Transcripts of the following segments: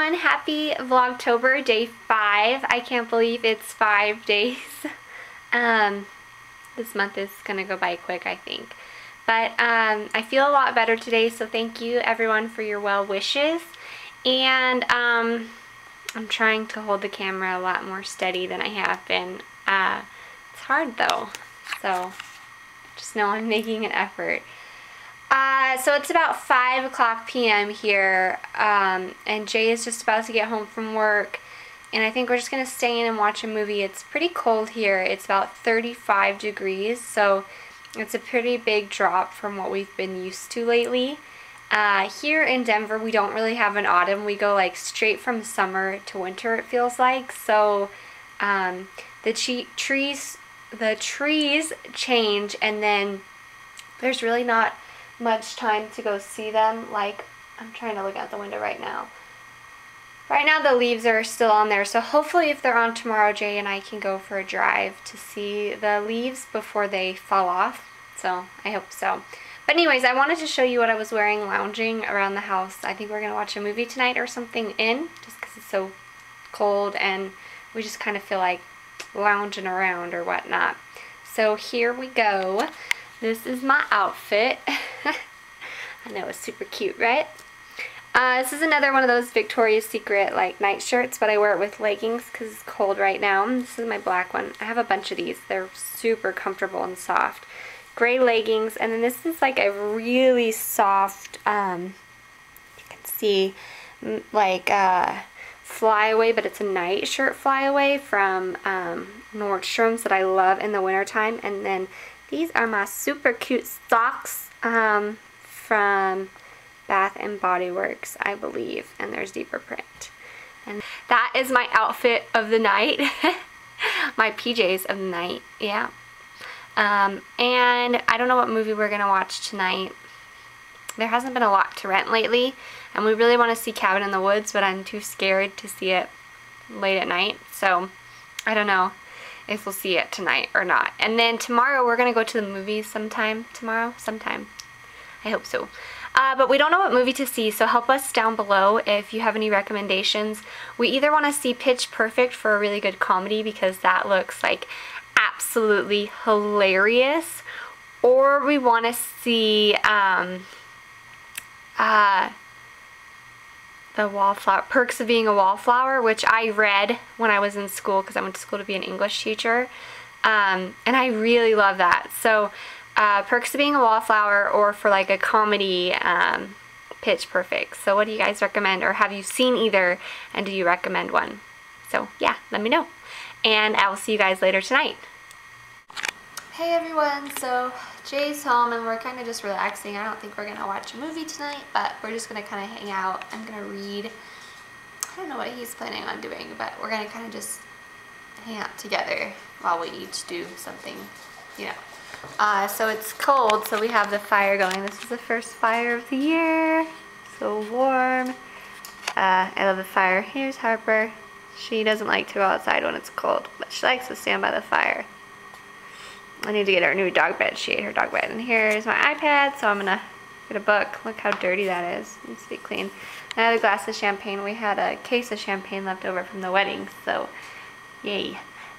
everyone. Happy Vlogtober, day five. I can't believe it's five days. Um, this month is going to go by quick, I think. But um, I feel a lot better today, so thank you everyone for your well wishes. And um, I'm trying to hold the camera a lot more steady than I have been. Uh, it's hard though, so just know I'm making an effort. Uh, so it's about 5 o'clock p.m. here, um, and Jay is just about to get home from work, and I think we're just going to stay in and watch a movie. It's pretty cold here. It's about 35 degrees, so it's a pretty big drop from what we've been used to lately. Uh, here in Denver, we don't really have an autumn. We go like straight from summer to winter, it feels like. So um, the trees, the trees change, and then there's really not much time to go see them. Like, I'm trying to look out the window right now. Right now the leaves are still on there, so hopefully if they're on tomorrow, Jay and I can go for a drive to see the leaves before they fall off. So, I hope so. But anyways, I wanted to show you what I was wearing lounging around the house. I think we're going to watch a movie tonight or something in, just because it's so cold and we just kind of feel like lounging around or whatnot. So here we go. This is my outfit. I know it's super cute, right? Uh, this is another one of those Victoria's Secret like night shirts, but I wear it with leggings because it's cold right now. This is my black one. I have a bunch of these. They're super comfortable and soft. Gray leggings, and then this is like a really soft, um, you can see, like uh, flyaway, but it's a night shirt flyaway from um, Nordstrom's that I love in the wintertime. And then these are my super cute socks um, from Bath and Body Works, I believe, and there's deeper print. And that is my outfit of the night. my PJs of the night, yeah. Um, and I don't know what movie we're going to watch tonight. There hasn't been a lot to rent lately, and we really want to see Cabin in the Woods, but I'm too scared to see it late at night, so I don't know if we'll see it tonight or not. And then tomorrow we're going to go to the movies sometime. Tomorrow? Sometime. I hope so. Uh, but we don't know what movie to see, so help us down below if you have any recommendations. We either want to see Pitch Perfect for a really good comedy because that looks like absolutely hilarious, or we want to see um, uh, the wallflower, Perks of Being a Wallflower, which I read when I was in school because I went to school to be an English teacher. Um, and I really love that. So, uh, Perks of Being a Wallflower or for like a comedy, um, Pitch Perfect. So what do you guys recommend or have you seen either and do you recommend one? So yeah, let me know. And I will see you guys later tonight. Hey everyone, so Jay's home and we're kind of just relaxing. I don't think we're going to watch a movie tonight, but we're just going to kind of hang out. I'm going to read. I don't know what he's planning on doing, but we're going to kind of just hang out together while we each do something, you know. Uh, so it's cold, so we have the fire going. This is the first fire of the year. So warm. Uh, I love the fire. Here's Harper. She doesn't like to go outside when it's cold, but she likes to stand by the fire. I need to get her new dog bed. She ate her dog bed. And here's my iPad, so I'm going to get a book. Look how dirty that is. It needs to be clean. Another glass of champagne. We had a case of champagne left over from the wedding, so yay.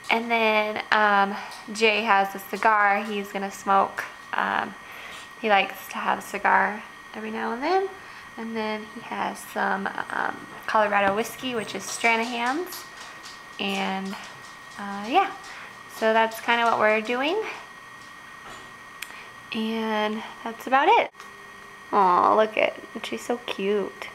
And then um, Jay has a cigar he's going to smoke. Um, he likes to have a cigar every now and then. And then he has some um, Colorado whiskey, which is Stranahan's. And uh, yeah. So that's kind of what we're doing. And that's about it. Oh, look at, she's so cute.